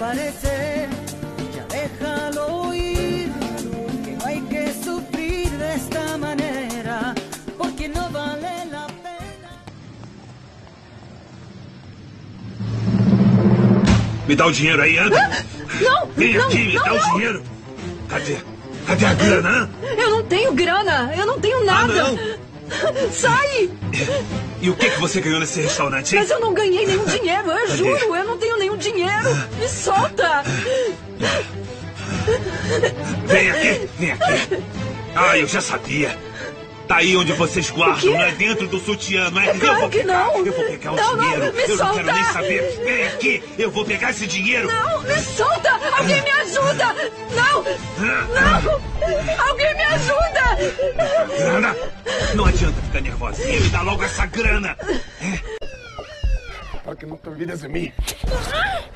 parece, ya déjalo ir, que no hay que sufrir de esta manera, porque no vale la pena. Me dá o dinheiro aí, anda. Não! Vem não, aqui, me não, dá o não. dinheiro. Cadê? Cadê a grana? Eu não tenho grana! Eu não tenho nada! Ah, não? Sai! E o que, que você ganhou nesse restaurante, hein? Mas eu não ganhei nenhum dinheiro, eu Cadê? juro! Eu não tenho nenhum dinheiro! Me solta! Vem aqui, vem aqui. Ah, eu já sabia. Tá aí onde vocês guardam, não é dentro do sutiã, não é? É claro eu vou pegar, não. Eu vou pegar o Não, não, dinheiro. me eu não solta. quero nem saber. Vem aqui, eu vou pegar esse dinheiro. Não, me solta! Alguém me ajuda! Não! Não! Alguém me ajuda! Grana? Não adianta ficar nervosinha, me dá logo essa grana. Para que te olvides de mí. Ah!